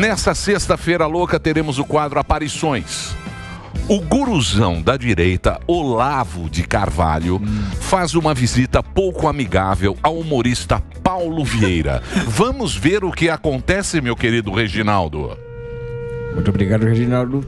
Nessa sexta-feira louca teremos o quadro Aparições. O guruzão da direita, Olavo de Carvalho, faz uma visita pouco amigável ao humorista Paulo Vieira. Vamos ver o que acontece, meu querido Reginaldo. Muito obrigado, Reginaldo.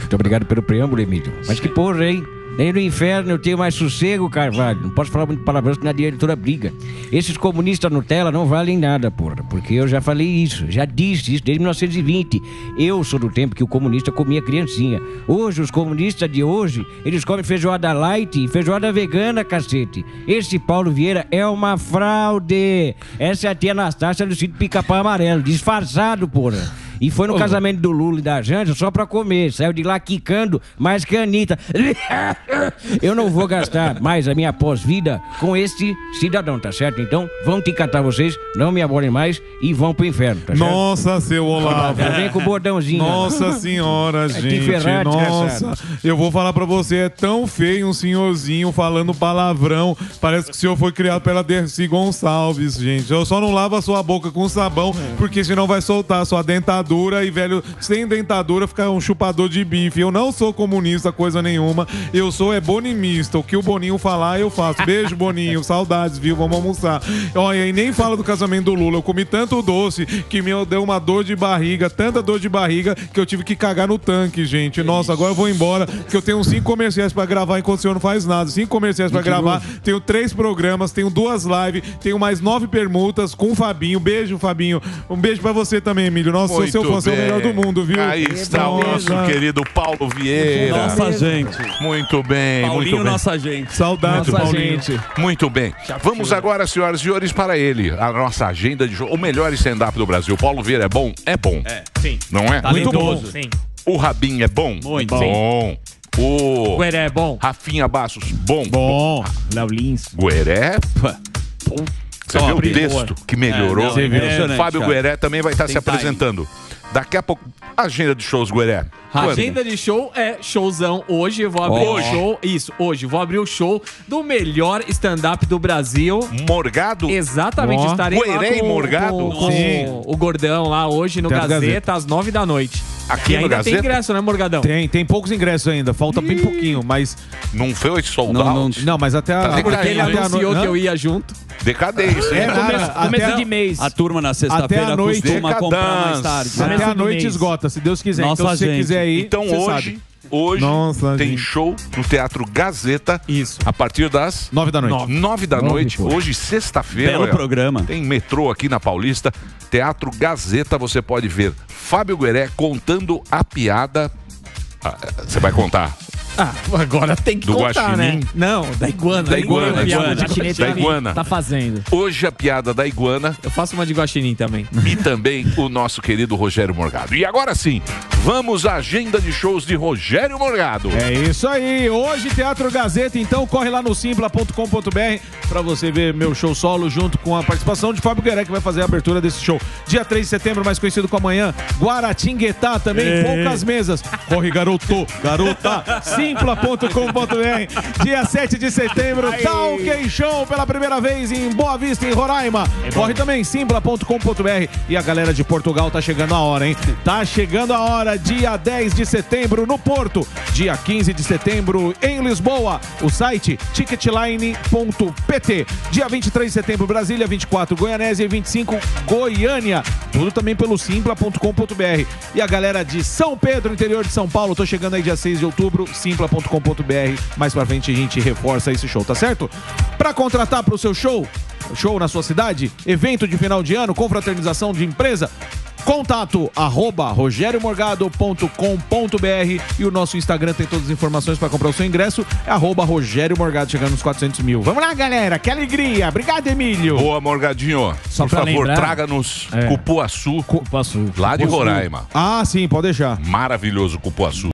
Muito obrigado pelo preâmbulo, Emílio. Mas que porra, hein? Nem no inferno eu tenho mais sossego, Carvalho. Não posso falar muito palavrão, senão a diretora briga. Esses comunistas Nutella não valem nada, porra. Porque eu já falei isso, já disse isso desde 1920. Eu sou do tempo que o comunista comia criancinha. Hoje, os comunistas de hoje, eles comem feijoada light e feijoada vegana, cacete. Esse Paulo Vieira é uma fraude. Essa é a tia Anastácia do sítio Pica-Pau Amarelo, disfarçado, porra. E foi no casamento do Lula e da Janja só pra comer. Saiu de lá quicando mais que a Anitta. Eu não vou gastar mais a minha pós-vida com este cidadão, tá certo? Então, vão te catar vocês, não me aborem mais e vão pro inferno, tá certo? Nossa, seu Olavo. Vem com o bordãozinho. Nossa senhora, te gente. ferrar, Nossa, desgraçado. eu vou falar pra você, é tão feio um senhorzinho falando palavrão. Parece que o senhor foi criado pela Dercy Gonçalves, gente. Eu só não lavo a sua boca com sabão, porque senão vai soltar a sua dentadura e, velho, sem dentadura fica um chupador de bife. Eu não sou comunista, coisa nenhuma. Eu sou é bonimista. O que o Boninho falar, eu faço. Beijo, Boninho. Saudades, viu? Vamos almoçar. Olha, e nem fala do casamento do Lula. Eu comi tanto doce que me deu uma dor de barriga, tanta dor de barriga que eu tive que cagar no tanque, gente. Nossa, agora eu vou embora, que eu tenho cinco comerciais pra gravar enquanto o senhor não faz nada. Cinco comerciais pra gravar. Tenho três programas, tenho duas lives, tenho mais nove permutas com o Fabinho. Beijo, Fabinho. Um beijo pra você também, Emílio. Nossa, sou seu fã, é o melhor do mundo, viu? Aí está o nosso Nossa. querido Paulo Vieira. Nossa gente. Muito bem, Paulinho, muito bem. nossa gente. Saudades, Muito bem. Paulinho. Muito bem. Vamos agora, senhoras e senhores, para ele. A nossa agenda de jogo. O melhor stand-up do Brasil. Paulo Vieira é bom? É bom. É, sim. Não é? Talentoso. Sim. O Rabin é bom? Muito. Bom. O Gueré é bom. Rafinha Bassos, bom. Bom. Léo Lins. Gueré. Você viu o texto que melhorou? É, não, é Fábio cara. Gueré também vai estar se Tem time. apresentando. Daqui a pouco, agenda de shows, Gueré. Agenda de show é showzão. Hoje eu vou abrir o show. Isso, hoje. Vou abrir o show do melhor stand-up do Brasil. Morgado? Exatamente. Ó. Estarei lá Gueré e com, Morgado? com- com Sim. o Gordão lá hoje no Gazeta, Gazeta. às nove da noite. Aqui e no ainda tem Gazeta? ingresso, né, Morgadão? Tem, tem poucos ingressos ainda, falta bem pouquinho, mas. Não foi sold Não, não, não, mas até a. Tá decaindo. Ele anunciou que eu ia junto. Decadência. É Começo até- de mês. A turma na Até sexta-feira a noite. costuma comprar mais tarde. Até Começo a noite esgota, se Deus quiser. Nossa, então, se você gente. quiser ir. Então você hoje, sabe. hoje Nossa, tem gente. show no Teatro Gazeta. Isso. A partir das Nove da noite. nove da Nove, noite. pô. Hoje, sexta-feira. Belo olha, programa. Tem metrô aqui na Paulista. Teatro Gazeta. Você pode ver Fábio Gueré contando a piada. Ah, Você vai contar? Ah, agora tem que Do contar, né? guaxinim? Não, da iguana. Da iguana, a piada iguana. de guaxinim Da iguana. Tá fazendo. Hoje a piada da iguana Eu faço uma de guaxinim também. e também o nosso querido Rogério Morgado. E agora sim, vamos à agenda de shows de Rogério Morgado. É isso aí. Hoje, Teatro Gazeta, então corre lá no simpla.com.br pra você ver meu show solo junto com a participação de Fábio Gueré, que vai fazer a abertura desse show. Dia 3 de setembro, mais conhecido como amanhã, Guaratinguetá também, poucas mesas. Corre, garoto, garota, simpla.com.br. Dia 7 de setembro, Talk Show pela primeira vez em Boa Vista, em Roraima. Corre também, simpla.com.br. E a galera de Portugal tá chegando a hora, hein? Tá chegando a hora, dia 10 de setembro no Porto, dia 15 de setembro em Lisboa. O site ticketline.pt. Dia 23 de setembro, Brasília, 24 Goianésia e 25 Goiânia. Tudo também pelo simpla.com.br. E a galera de São Pedro, interior de São Paulo, tô chegando aí dia 6 de outubro, simpla.com.br. Mais pra frente a gente reforça esse show, tá certo? Pra contratar pro seu show, show na sua cidade, evento de final de ano, confraternização de empresa, Contato arroba rogeriomorgado.com.br e o nosso Instagram tem todas as informações para comprar o seu ingresso. É arroba Rogério Morgado, chegando nos 400 mil. Vamos lá, galera. Que alegria. Obrigado, Emílio. Boa, Morgadinho. Só Por favor, traga-nos É. cupuaçu Cupuaçu. lá de Roraima. Ah, sim, pode deixar. Maravilhoso cupuaçu.